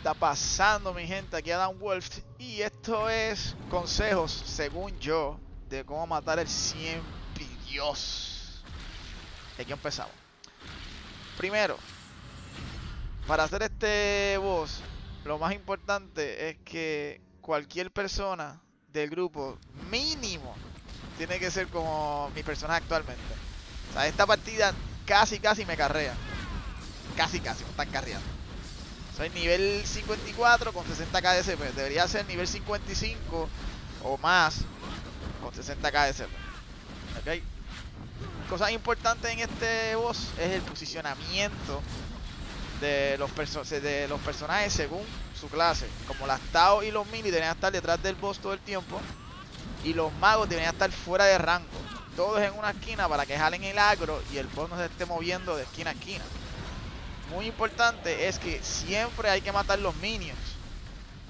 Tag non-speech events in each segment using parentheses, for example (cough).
está pasando mi gente? Aquí Adam Wolf y esto es consejos, según yo, de cómo matar el 100 Dios. Aquí empezamos. Primero, para hacer este boss, lo más importante es que cualquier persona del grupo mínimo tiene que ser como mi personaje actualmente. O sea, esta partida casi casi me carrea. Casi casi me están carreando. Nivel 54 con 60 KDCP. Debería ser nivel 55 o más con 60 KDCP. Ok. Cosas importantes en este boss es el posicionamiento de los, de los personajes según su clase. Como las Tao y los Mini deberían estar detrás del boss todo el tiempo. Y los magos deberían estar fuera de rango. Todos en una esquina para que jalen el agro y el boss no se esté moviendo de esquina a esquina. Muy importante es que siempre hay que matar los minions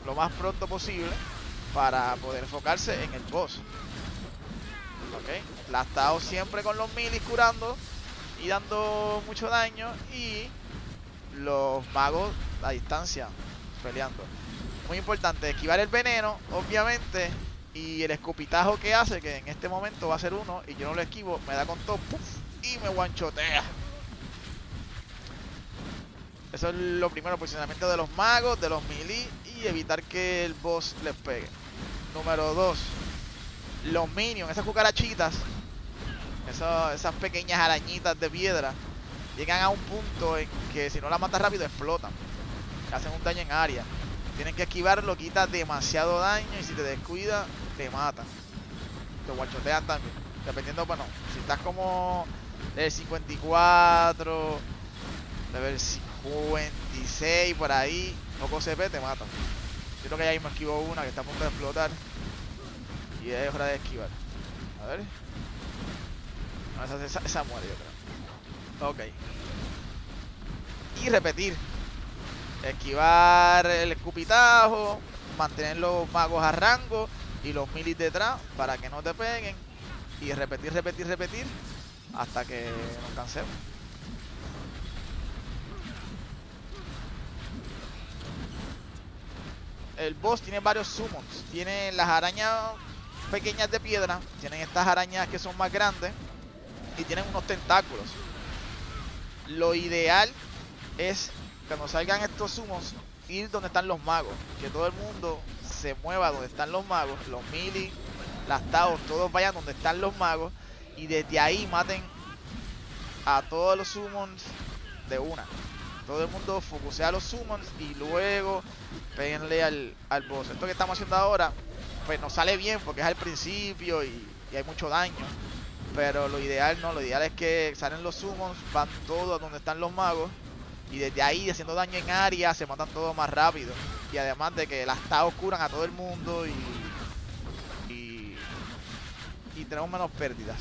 lo más pronto posible para poder enfocarse en el boss. Ok, la Tao siempre con los minis curando y dando mucho daño y los magos a distancia peleando. Muy importante, esquivar el veneno, obviamente, y el escupitajo que hace, que en este momento va a ser uno, y yo no lo esquivo, me da con todo, y me guanchotea. Eso es lo primero, posicionamiento de los magos, de los melee, y evitar que el boss les pegue. Número 2, los minions, esas cucarachitas, esas pequeñas arañitas de piedra, llegan a un punto en que si no la matas rápido explotan. Hacen un daño en área. Tienen que esquivarlo, quita demasiado daño y si te descuida, te matan. Te guachotean también. Dependiendo, bueno, si estás como level 54, level 56 por ahí, poco CP te matan. Yo creo que ya me esquivo una que está a punto de explotar. Y es hora de esquivar. A ver. esa, esa muere yo creo. Ok. Y repetir. Esquivar el escupitajo, mantener los magos a rango y los milis detrás para que no te peguen. Y repetir, repetir, repetir hasta que nos cansemos. El boss tiene varios summons. Tiene las arañas pequeñas de piedra. Tienen estas arañas que son más grandes. Y tienen unos tentáculos. Lo ideal es cuando salgan estos sumos, ir donde están los magos. Que todo el mundo se mueva donde están los magos. Los mili, las taos, todos vayan donde están los magos. Y desde ahí maten a todos los summons de una. Todo el mundo focusea a los summons y luego peguenle al, al boss. Esto que estamos haciendo ahora, pues nos sale bien porque es al principio y, y hay mucho daño. Pero lo ideal no, lo ideal es que salen los summons, van todos a donde están los magos y desde ahí, haciendo daño en área, se matan todos más rápido. Y además de que las Taos curan a todo el mundo y, y, y tenemos menos pérdidas.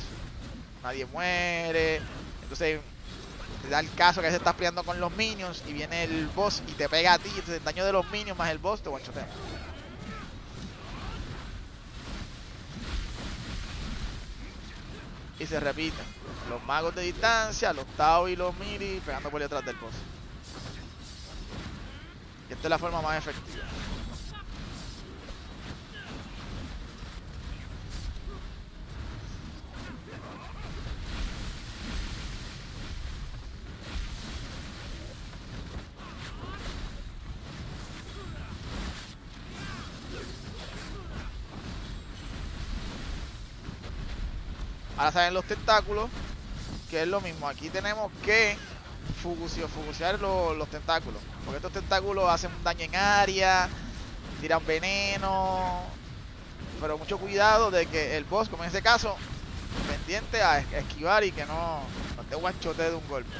Nadie muere. Entonces, da el caso que se estás peleando con los minions y viene el boss y te pega a ti. Entonces, el daño de los minions más el boss te guanchotea. Y se repiten. Los magos de distancia, los Tao y los Miri pegando por detrás del boss. Y esta es la forma más efectiva. Ahora salen los tentáculos, que es lo mismo. Aquí tenemos que fugusear los, los tentáculos. Porque estos tentáculos hacen daño en área, tiran veneno. Pero mucho cuidado de que el boss, como en este caso, pendiente a esquivar y que no, no te guanchote de un golpe.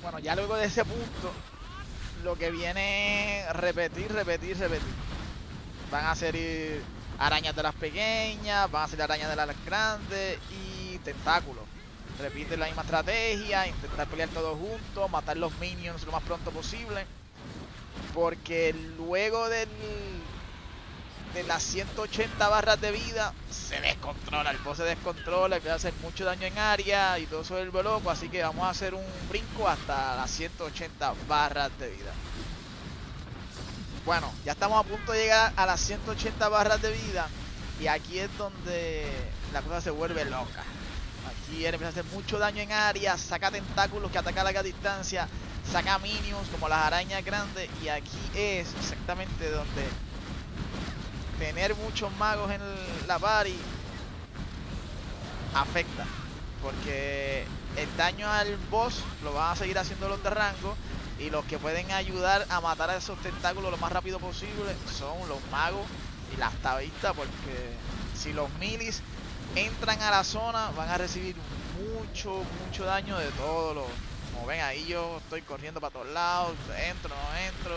Bueno, ya luego de ese punto, lo que viene es repetir, repetir, repetir. Van a ser arañas de las pequeñas, van a ser arañas de las grandes y tentáculos. Repite la misma estrategia, intentar pelear todos juntos, matar los minions lo más pronto posible. Porque luego del de las 180 barras de vida se descontrola, el boss se descontrola, empieza a hacer mucho daño en área y todo es el loco, así que vamos a hacer un brinco hasta las 180 barras de vida. Bueno, ya estamos a punto de llegar a las 180 barras de vida y aquí es donde la cosa se vuelve loca. Aquí él empieza a hacer mucho daño en área, saca tentáculos que atacan a larga distancia, saca minions como las arañas grandes y aquí es exactamente donde tener muchos magos en la party afecta. Porque el daño al boss lo van a seguir haciendo los de rango. Y los que pueden ayudar a matar a esos tentáculos lo más rápido posible son los magos y las tabistas. Porque si los milis entran a la zona van a recibir mucho, mucho daño de todos los... Como ven ahí yo estoy corriendo para todos lados. Entro, no entro.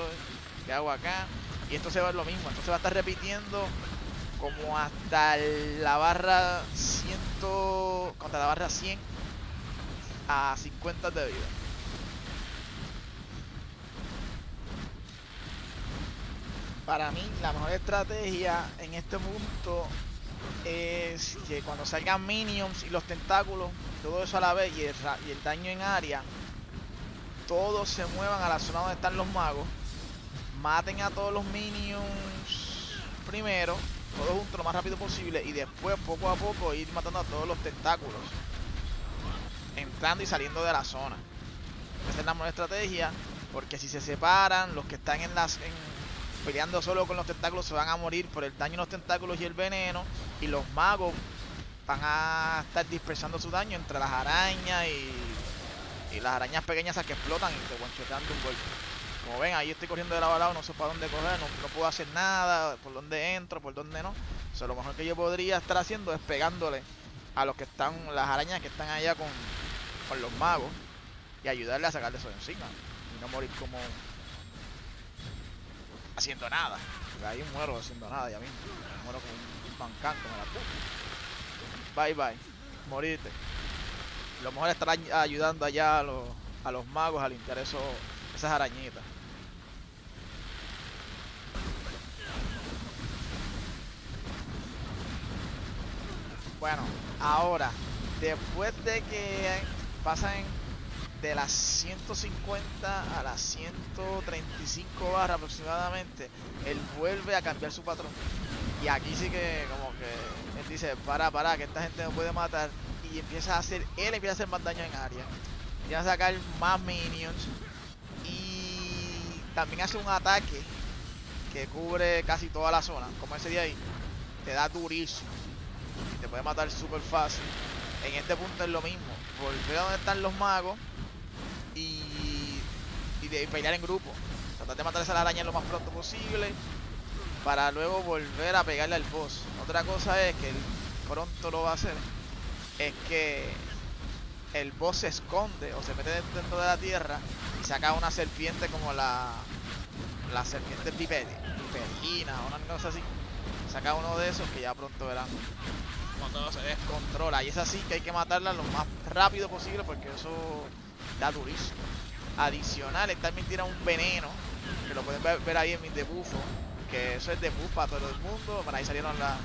¿Qué hago acá? Y esto se va a lo mismo. Esto se va a estar repitiendo como hasta la barra 100, contra la barra 100 a 50 de vida. Para mí la mejor estrategia en este punto es que cuando salgan minions y los tentáculos, todo eso a la vez y el, daño en área, todos se muevan a la zona donde están los magos maten a todos los minions primero, todos juntos lo más rápido posible y después poco a poco ir matando a todos los tentáculos. Entrando y saliendo de la zona. Esa es la buena estrategia, porque si se separan, los que están en las peleando solo con los tentáculos se van a morir por el daño de los tentáculos y el veneno, y los magos van a estar dispersando su daño entre las arañas y, las arañas pequeñas que explotan y te guanchoteando un golpe. Como ven, ahí estoy corriendo de lado a no sé para dónde correr, no, puedo hacer nada, por dónde entro, por dónde no. O lo mejor que yo podría estar haciendo es pegándole a los que están, las arañas que están allá con, los magos y ayudarle a sacarle eso de encima. Y no morir como haciendo nada. Porque ahí muero haciendo nada ya mismo. muero como un bancán como la puta. Bye bye. Morirte. Lo mejor es estar ayudando allá a los, a los magos a limpiar eso, esas arañitas. Bueno, ahora, después de que pasan de las 150 a las 135 barras aproximadamente, él vuelve a cambiar su patrón. Y aquí sí que como que él dice, para, para, que esta gente no puede matar. Y empieza a hacer, él empieza a hacer más daño en área. Empieza a sacar más minions. Y también hace un ataque que cubre casi toda la zona. Como ese de ahí. Te da durísimo y te puede matar súper fácil. En este punto es lo mismo. Volver a donde están los magos y, y de pelear en grupo. Tratar de matar esa araña lo más pronto posible para luego volver a pegarle al boss. Otra cosa es que pronto lo va a hacer. Es que el boss se esconde o se mete dentro de la tierra y saca una serpiente como la la serpiente piperina o una cosa así. Saca uno de esos que ya pronto verán cuando se descontrola. Y es así que hay que matarla lo más rápido posible porque eso da durísimo. Adicional, él también tira un veneno, que lo pueden ver, ahí en mi debufo, que eso es debuff para todo el mundo. Para ahí salieron la,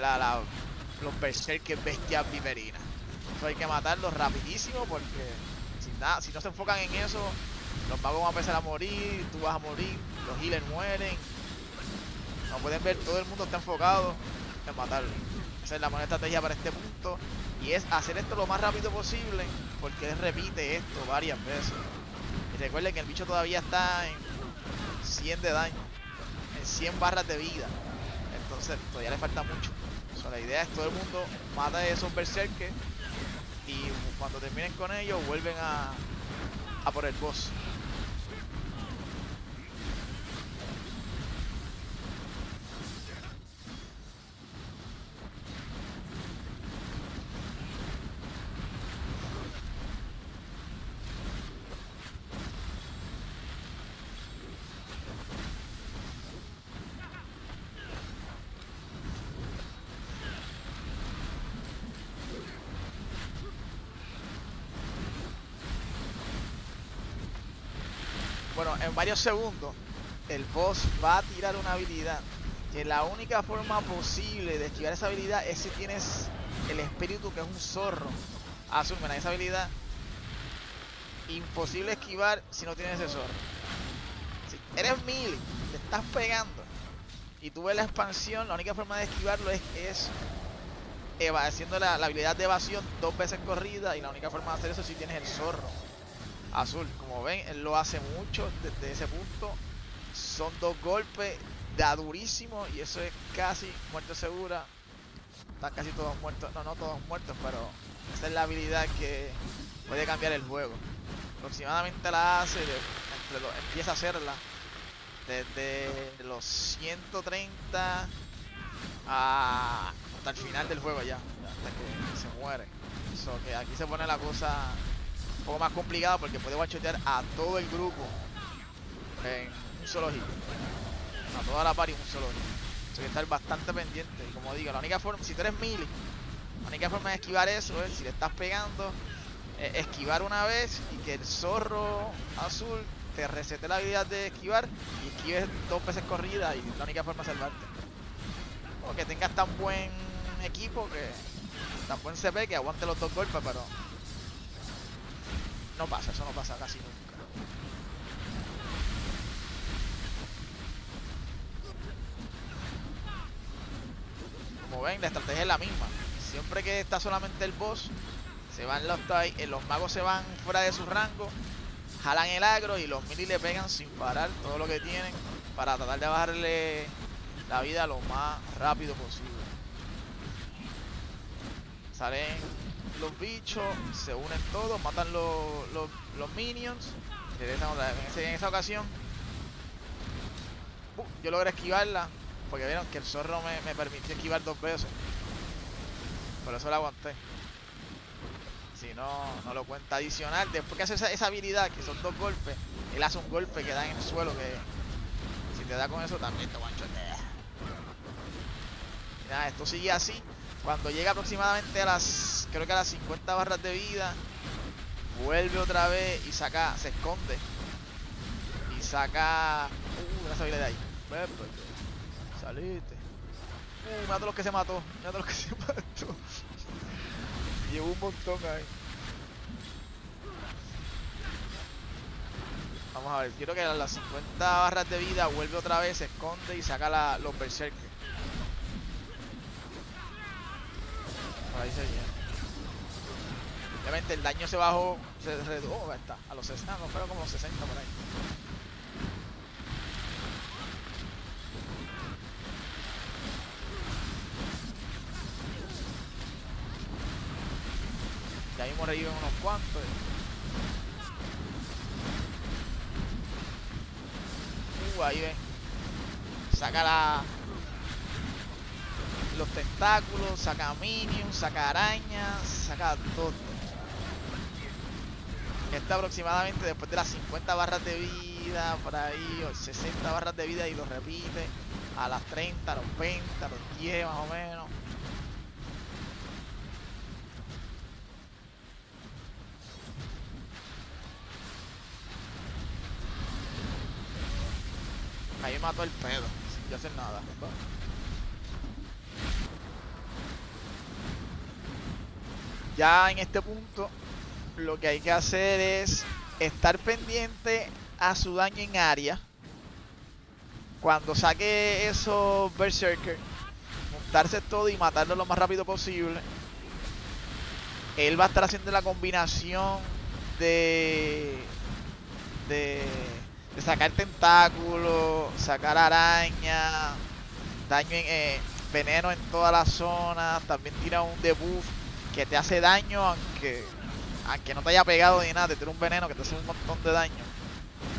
la, la los berserkers bestias viperinas. Eso hay que matarlo rapidísimo porque si, nada, si no se enfocan en eso, los magos van a empezar a morir, tú vas a morir, los healers mueren. Como pueden ver, todo el mundo está enfocado en matarlo. Esa es la buena estrategia para este punto. Y es hacer esto lo más rápido posible. Porque él repite esto varias veces. Y recuerden que el bicho todavía está en 100 de daño. En 100 barras de vida. Entonces todavía le falta mucho. la idea es todo el mundo mata a esos berserkers. Y cuando terminen con ellos vuelven a, a por el boss. En varios segundos el boss va a tirar una habilidad que la única forma posible de esquivar esa habilidad es si tienes el espíritu que es un zorro. Mira, esa habilidad imposible esquivar si no tienes ese zorro. Si eres mil, te estás pegando y tú ves la expansión, la única forma de esquivarlo es, es haciendo la, habilidad de evasión dos veces corrida y la única forma de hacer eso es si tienes el zorro azul. Como ven, él lo hace mucho desde ese punto. Son dos golpes, da durísimo y eso es casi muerte segura. Están casi todos muertos, no, no todos muertos, pero esa es la habilidad que puede cambiar el juego. Aproximadamente la hace, empieza a hacerla desde los 130 a hasta el final del juego ya, hasta que se muere. eso que aquí se pone la cosa poco más complicada porque puede guachotear a todo el grupo en un solo hit. A toda la party en un solo hit. Hay que estar bastante pendiente. Como digo, la única forma, si tú eres melee, la única forma de esquivar eso es si le estás pegando, esquivar una vez y que el zorro azul te resete la habilidad de esquivar y esquives dos veces corrida y la única forma de salvarte. O que tengas tan buen equipo que tan buen CP que aguante los dos golpes, pero no pasa, eso no pasa casi nunca. Como ven, la estrategia es la misma. Siempre que está solamente el boss, se van los, eh, los magos se van fuera de su rango, jalan el agro y los mini le pegan sin parar todo lo que tienen para tratar de bajarle la vida lo más rápido posible. Salen los bichos, se unen todos, matan los, los, minions. En, esa ocasión, yo logré esquivarla. Porque vieron que el zorro me, me permitió esquivar dos veces. Por eso la aguanté. Si no, no lo cuenta adicional. Después que hace esa, habilidad, que son dos golpes, él hace un golpe que da en el suelo que si te da con eso también te guanchotea. Nada, esto sigue así. Cuando llega aproximadamente a las, creo que a las 50 barras de vida, vuelve otra vez y saca, se esconde. Y saca, uh, una habilidad ahí. Saliste. Uh, los que se mató. Todos los que se mató. (laughs) Llevo un montón ahí. Vamos a ver, quiero que a las 50 barras de vida vuelve otra vez, se esconde y saca los berserkers. ahí se viene. Obviamente el daño se bajó, se redujo, oh, está, a los 60, no, pero como los 60 por ahí. Ya hemos reído unos cuantos. Uh, ahí ven. Saca la, los tentáculos, saca minions, saca arañas, saca todo. Está aproximadamente después de las 50 barras de vida, por ahí, o 60 barras de vida y lo repite a las 30, a los 20, a los 10 más o menos. Ahí mató el pedo, sin hacer nada. ya en este punto lo que hay que hacer es estar pendiente a su daño en área. Cuando saque esos Berserker, montarse todo y matarlo lo más rápido posible. Él va a estar haciendo la combinación de, de, sacar tentáculos, sacar araña, daño en eh, veneno en toda la zona, también tira un debuff que te hace daño aunque aunque no te haya pegado ni nada, te tira un veneno que te hace un montón de daño.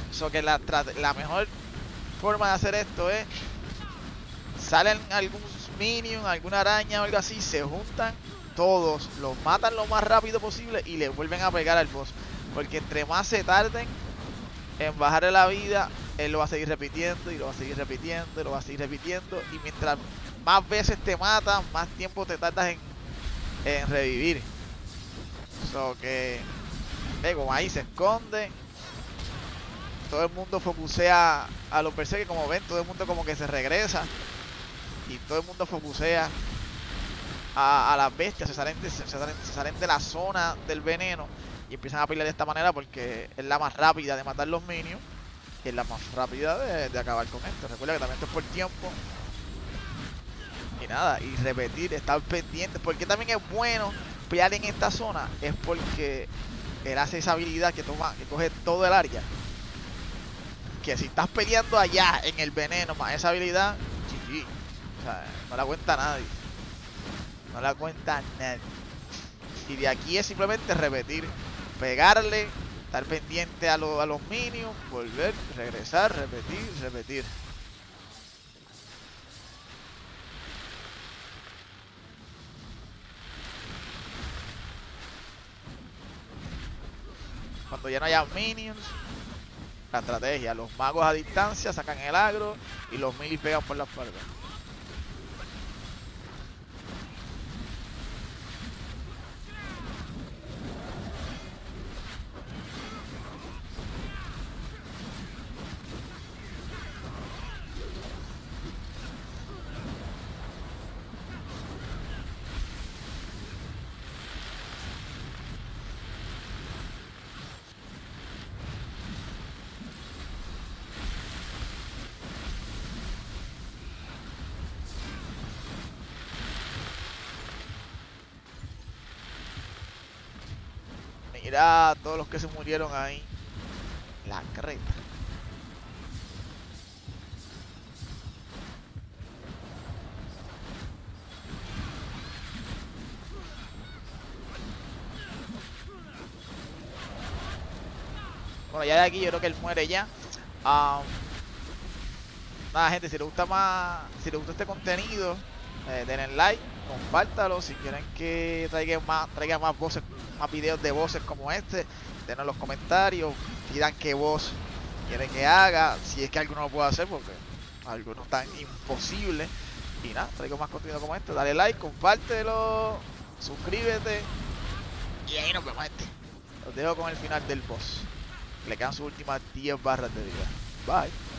Eso que la, mejor forma de hacer esto es salen algún minion, alguna araña o algo así, se juntan todos, los matan lo más rápido posible y le vuelven a pegar al boss. Porque entre más se tarden en bajarle la vida, él lo va a seguir repitiendo y lo va a seguir repitiendo y lo va a seguir repitiendo. Y mientras más veces te matan, más tiempo te tardas en revivir. So que como ahí se esconde. Todo el mundo focusea a los que como ven, todo el mundo como que se regresa. y todo el mundo focusea a, las bestias, se salen, de, se, salen, de la zona del veneno y empiezan a pelear de esta manera porque es la más rápida de matar los minions y es la más rápida de, acabar con esto. Recuerda que también esto es por tiempo. Y nada, y repetir, estar pendiente. Porque también es bueno pelear en esta zona. Es porque él hace esa habilidad que toma, que coge todo el área. Que si estás peleando allá en el veneno más esa habilidad, no la cuenta nadie. No la cuenta nadie. Y de aquí es simplemente repetir, pegarle, estar pendiente a, a los minions, volver, regresar, repetir, repetir. Cuando ya no haya minions, la estrategia, los magos a distancia sacan el agro y los milis pegan por la espalda. Mira todos los que se murieron ahí. La creta. Bueno, ya de aquí yo creo que él muere ya. nada, gente, si les gusta más, si les gusta este contenido, eh, denle like, compártalo. Si quieren que traiga más, traiga más voces más videos de voces como este, denos en los comentarios, pidan qué voz quieren que haga, si es que alguno lo puede hacer, porque algunos están imposibles. Y nada, traigo más contenido como este. Dale like, compártelo, suscríbete. Y ahí nos vemos, este. Los dejo con el final del boss. Le quedan sus últimas 10 barras de vida. Bye.